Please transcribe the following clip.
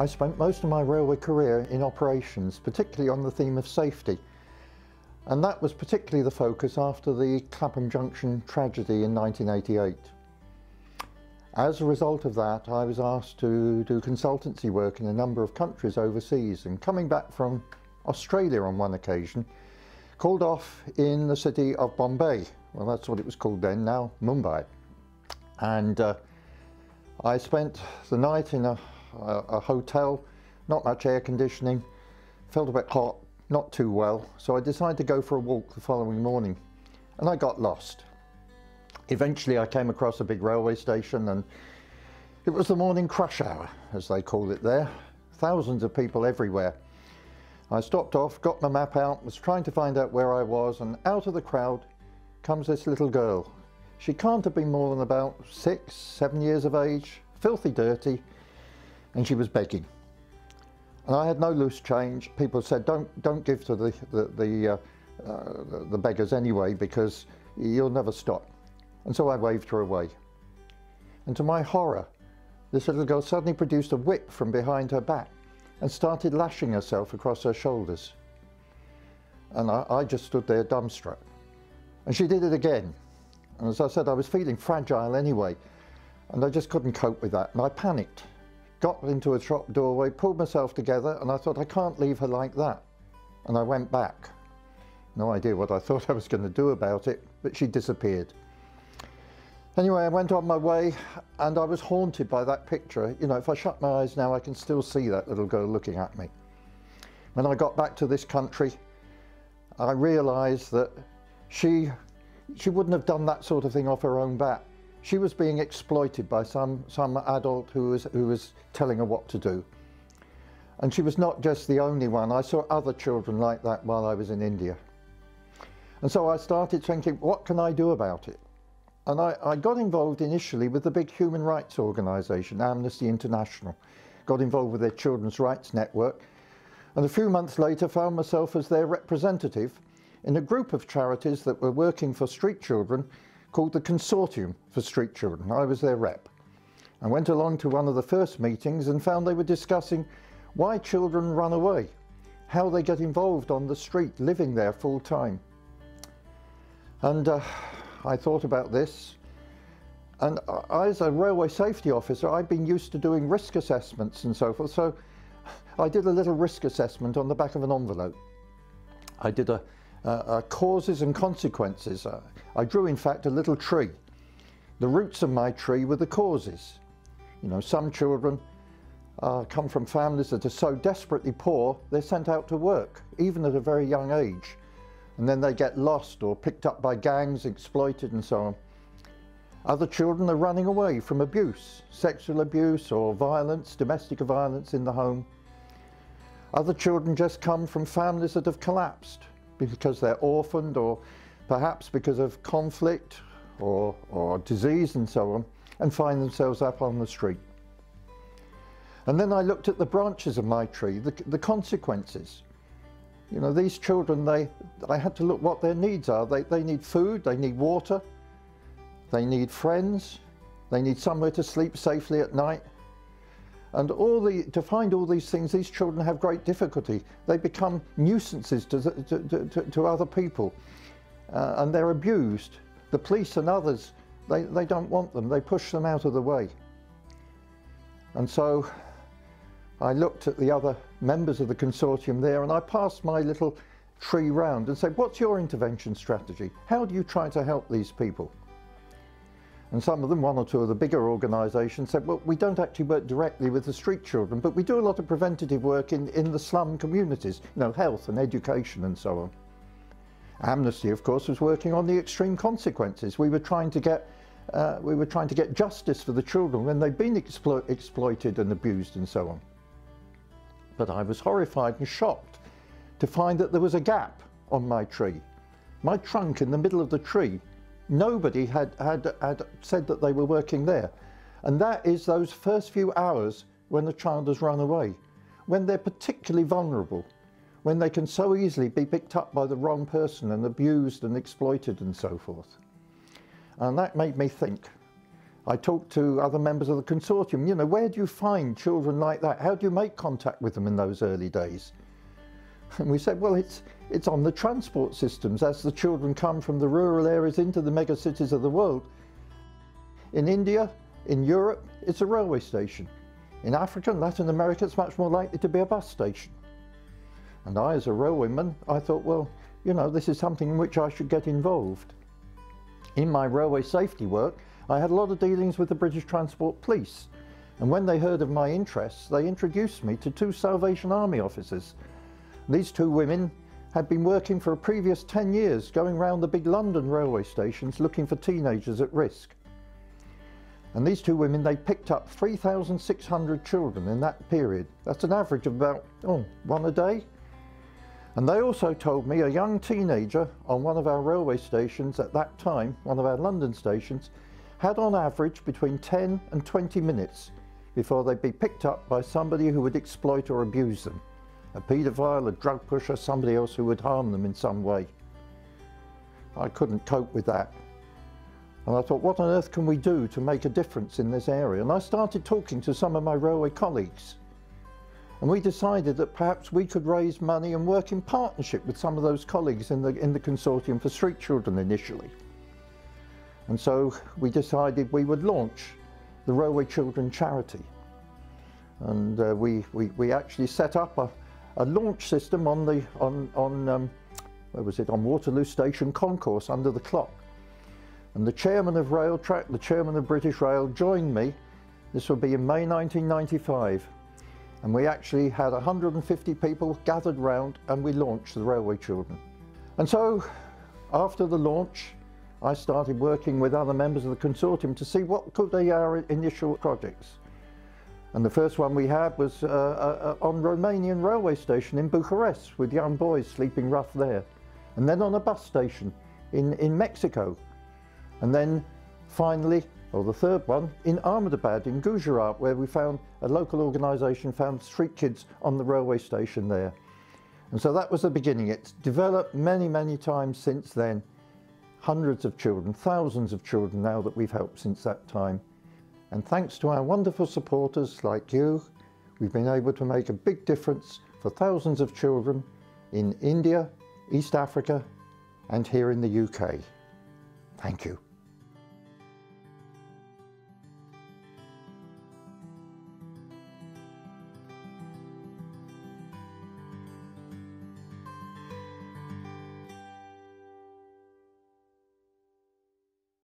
I spent most of my railway career in operations, particularly on the theme of safety. And that was particularly the focus after the Clapham Junction tragedy in 1988. As a result of that, I was asked to do consultancy work in a number of countries overseas and coming back from Australia on one occasion, called off in the city of Bombay. Well, that's what it was called then, now Mumbai. And uh, I spent the night in a, a, hotel, not much air conditioning, felt a bit hot, not too well, so I decided to go for a walk the following morning and I got lost. Eventually I came across a big railway station and it was the morning crush hour, as they call it there. Thousands of people everywhere. I stopped off, got my map out, was trying to find out where I was and out of the crowd comes this little girl. She can't have been more than about six, seven years of age, filthy dirty, and she was begging. And I had no loose change. People said, don't, don't give to the, the, the, uh, uh, the beggars anyway because you'll never stop. And so I waved her away. And to my horror, this little girl suddenly produced a whip from behind her back and started lashing herself across her shoulders. And I, I just stood there dumbstruck. And she did it again. And as I said, I was feeling fragile anyway, and I just couldn't cope with that. And I panicked got into a shop doorway, pulled myself together, and I thought, I can't leave her like that. And I went back. No idea what I thought I was going to do about it, but she disappeared. Anyway, I went on my way and I was haunted by that picture. You know, if I shut my eyes now, I can still see that little girl looking at me. When I got back to this country, I realised that she, she wouldn't have done that sort of thing off her own bat. She was being exploited by some, some adult who was, who was telling her what to do. And she was not just the only one. I saw other children like that while I was in India. And so I started thinking, what can I do about it? And I, I got involved initially with the big human rights organisation, Amnesty International. Got involved with their Children's Rights Network. And a few months later found myself as their representative in a group of charities that were working for street children called the Consortium for Street Children. I was their rep. I went along to one of the first meetings and found they were discussing why children run away, how they get involved on the street, living there full time. And uh, I thought about this. And as a railway safety officer, I've been used to doing risk assessments and so forth. So I did a little risk assessment on the back of an envelope. I did a uh, uh, causes and consequences. Uh, I drew, in fact, a little tree. The roots of my tree were the causes. You know, some children uh, come from families that are so desperately poor, they're sent out to work, even at a very young age. And then they get lost or picked up by gangs, exploited and so on. Other children are running away from abuse, sexual abuse or violence, domestic violence in the home. Other children just come from families that have collapsed, because they're orphaned or perhaps because of conflict or, or disease and so on, and find themselves up on the street. And then I looked at the branches of my tree, the, the consequences. You know, these children, they, I had to look what their needs are. They, they need food, they need water, they need friends, they need somewhere to sleep safely at night, and all the, to find all these things, these children have great difficulty. They become nuisances to, to, to, to other people uh, and they're abused. The police and others, they, they don't want them. They push them out of the way. And so I looked at the other members of the consortium there and I passed my little tree round and said, what's your intervention strategy? How do you try to help these people? And some of them, one or two of the bigger organisations said, well, we don't actually work directly with the street children, but we do a lot of preventative work in, in the slum communities, you know, health and education and so on. Amnesty, of course, was working on the extreme consequences. We were trying to get, uh, we were trying to get justice for the children when they've been explo exploited and abused and so on. But I was horrified and shocked to find that there was a gap on my tree. My trunk in the middle of the tree Nobody had, had, had said that they were working there. And that is those first few hours when the child has run away, when they're particularly vulnerable, when they can so easily be picked up by the wrong person and abused and exploited and so forth. And that made me think. I talked to other members of the consortium, you know, where do you find children like that? How do you make contact with them in those early days? And we said, well, it's, it's on the transport systems as the children come from the rural areas into the mega cities of the world. In India, in Europe, it's a railway station. In Africa and Latin America, it's much more likely to be a bus station. And I, as a railwayman, I thought, well, you know, this is something in which I should get involved. In my railway safety work, I had a lot of dealings with the British Transport Police. And when they heard of my interests, they introduced me to two Salvation Army officers. These two women had been working for a previous 10 years, going around the big London railway stations looking for teenagers at risk. And these two women, they picked up 3,600 children in that period. That's an average of about, oh, one a day. And they also told me a young teenager on one of our railway stations at that time, one of our London stations, had on average between 10 and 20 minutes before they'd be picked up by somebody who would exploit or abuse them. A paedophile, a drug pusher, somebody else who would harm them in some way. I couldn't cope with that. And I thought, what on earth can we do to make a difference in this area? And I started talking to some of my railway colleagues. And we decided that perhaps we could raise money and work in partnership with some of those colleagues in the, in the consortium for street children initially. And so we decided we would launch the Railway Children Charity. And uh, we, we, we actually set up a, a launch system on the, on, on um, where was it, on Waterloo Station Concourse under the clock. And the chairman of Railtrack, the chairman of British Rail joined me. This would be in May 1995. And we actually had 150 people gathered round and we launched the Railway Children. And so after the launch, I started working with other members of the consortium to see what could be our initial projects. And the first one we had was uh, uh, on Romanian railway station in Bucharest with young boys sleeping rough there. And then on a bus station in, in Mexico. And then finally, or the third one, in Ahmedabad in Gujarat where we found a local organisation found street kids on the railway station there. And so that was the beginning. It's developed many, many times since then hundreds of children, thousands of children now that we've helped since that time. And thanks to our wonderful supporters like you, we've been able to make a big difference for thousands of children in India, East Africa and here in the UK. Thank you.